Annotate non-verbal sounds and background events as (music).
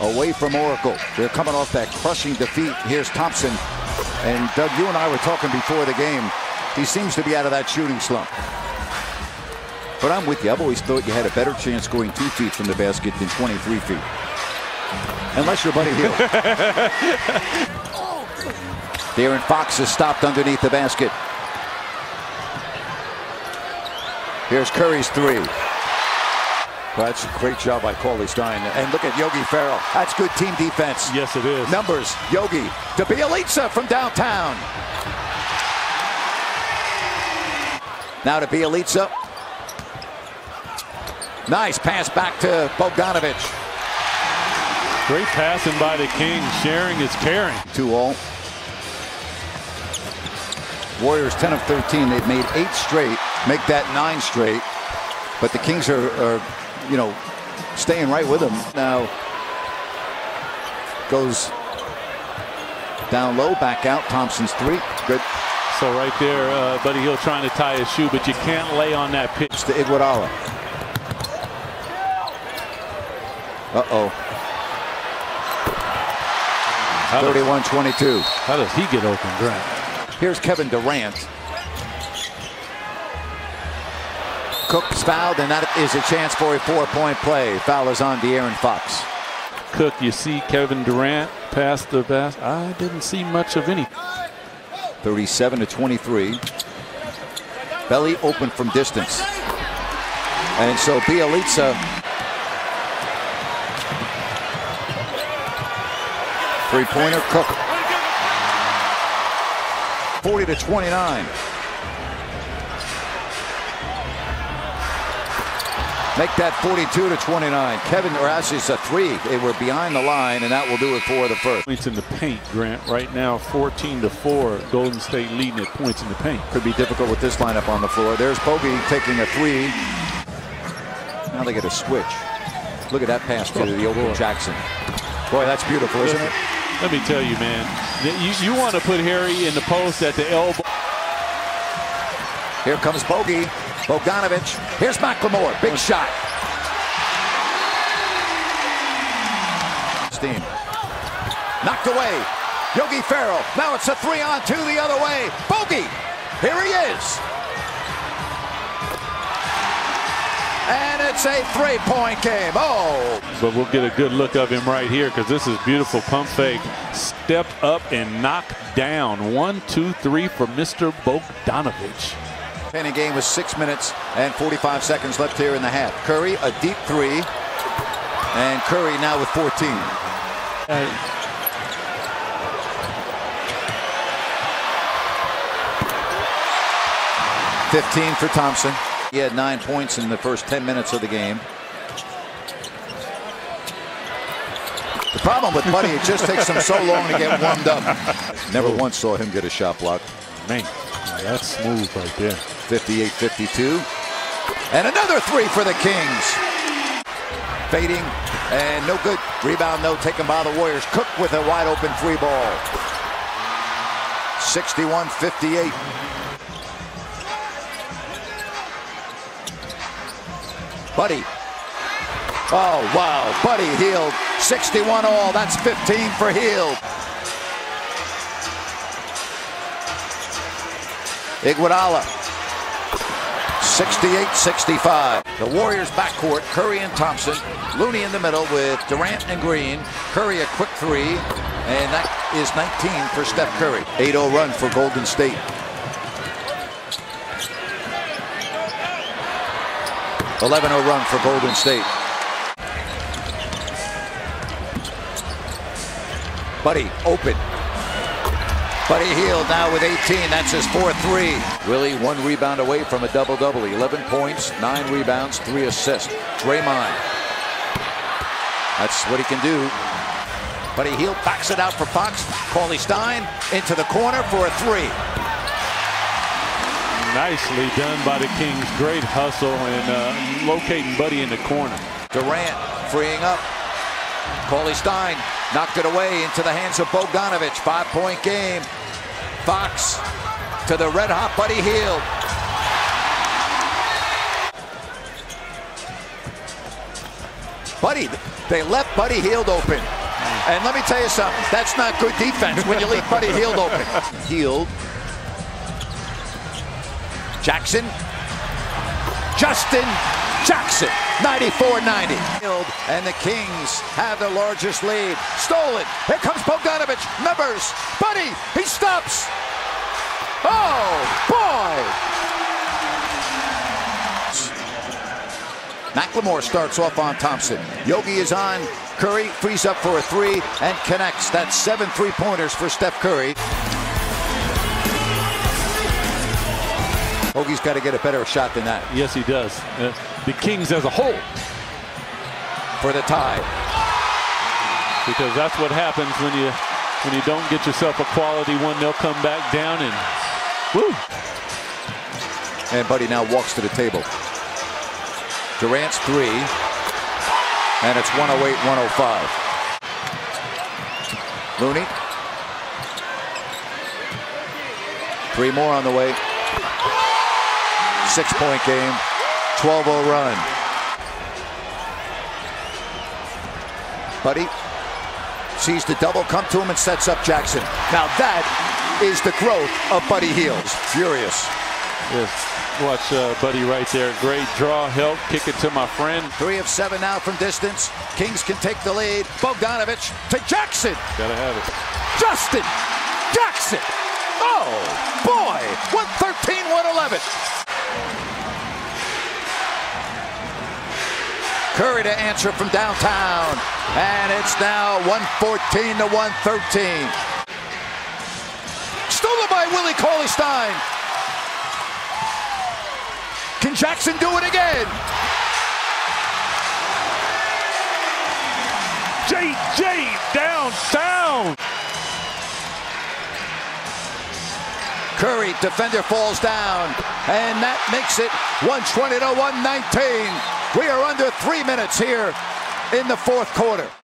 away from Oracle. They're coming off that crushing defeat. Here's Thompson. And Doug, you and I were talking before the game. He seems to be out of that shooting slump. But I'm with you. I've always thought you had a better chance going two feet from the basket than 23 feet. Unless you're Buddy Hield. (laughs) De'Aaron Fox is stopped underneath the basket. Here's Curry's three. That's a great job by Cauley Stein. And look at Yogi Ferrell. That's good team defense. Yes, it is. Numbers. Yogi to Bjelica from downtown. Now to Bjelica. Nice pass back to Bogdanovic. Great passing by the Kings. Sharing is caring. Two all. Warriors 10 of 13. They've made eight straight. Make that nine straight. But the Kings are, are you know, staying right with him. Now goes down low, back out. Thompson's three. Good. So right there, uh, Buddy Hield trying to tie his shoe, but you can't lay on that pitch. To Iguodala. Uh-oh. 31-22. How does he get open, Grant? Here's Kevin Durant. Cook's fouled, and that is a chance for a four-point play. Foul is on De'Aaron Fox. Cook, you see Kevin Durant pass the basket. I didn't see much of any. 37 to 23. Belly open from distance. And so Bjelica three-pointer Cook 40 to 29. Make that 42 to 29. Kevin Rassis a three. They were behind the line, and that will do it for the first. Points in the paint, Grant. Right now, 14 to 4. Golden State leading at points in the paint. Could be difficult with this lineup on the floor. There's Bogey taking a three. Now they get a switch. Look at that pass to the open Jackson. Boy, that's beautiful, isn't it? Let me tell you, man. You, you want to put Harry in the post at the elbow. Here comes Bogey. Bogdanovic. Here's McLemore. Big shot. Steam. Knocked away. Yogi Ferrell. Now it's a three on two the other way. Bogey. Here he is. And it's a three-point game. Oh. But we'll get a good look of him right here because this is beautiful pump fake. Step up and knock down. One, two, three for Mr. Bogdanovic. Penny game with six minutes and 45 seconds left here in the half. Curry, a deep three. And Curry now with 14. Uh, Fifteen for Thompson. He had nine points in the first 10 minutes of the game. The problem with Buddy, it just takes him so long to get warmed up. Never once saw him get a shot block. Man, that's smooth right there. 58-52. And another three for the Kings. Fading and no good. Rebound no taken by the Warriors. Cook with a wide open three ball. 61-58. Buddy. Oh, wow. Buddy Hield. 61 all. That's 15 for Hield. Iguodala. 68-65. The Warriors backcourt, Curry and Thompson. Looney in the middle with Durant and Green. Curry a quick three, and that is 19 for Steph Curry. 8-0 run for Golden State. 11-0 run for Golden State. Buddy open. Buddy Hield now with 18. That's his 4-3. Willie one rebound away from a double-double. 11 points, 9 rebounds, 3 assists. Draymond. That's what he can do. Buddy Hield backs it out for Fox. Cauley Stein into the corner for a three. Nicely done by the Kings. Great hustle and uh, locating Buddy in the corner. Durant freeing up. Cauley Stein knocked it away into the hands of Bogdanovic. Five-point game. Fox to the red-hot Buddy Hield. Buddy, They left Buddy Hield open. And let me tell you something, that's not good defense when you leave Buddy Hield open. (laughs) Hield. Jackson. Justin Jackson, 94-90. And the Kings have the largest lead. Stolen. Here comes Bogdanovic. Numbers. Buddy, he stops. Oh, boy. McLemore starts off on Thompson. Yogi is on. Curry frees up for a three and connects. That's seven three-pointers for Steph Curry. Hoagie's got to get a better shot than that. Yes, he does. Uh, the Kings as a whole. For the tie. Because that's what happens when you when you don't get yourself a quality one. They'll come back down and woo. And Buddy now walks to the table. Durant's three. And it's 108-105. Looney. Three more on the way. Six-point game. 12-0 run. Buddy sees the double come to him and sets up Jackson. Now that is the growth of Buddy Hields. Furious. Yes. Watch uh, Buddy right there. Great draw, help, kick it to my friend. Three of seven now from distance. Kings can take the lead. Bogdanovic to Jackson. Gotta have it. Justin Jackson. Oh, boy. 113, 111. Curry to answer from downtown. And it's now 114 to 113. Stolen by Willie Cauley Stein. Can Jackson do it again? JJ downtown. Curry, defender falls down, and that makes it 120 to 119. We are under three minutes here in the fourth quarter.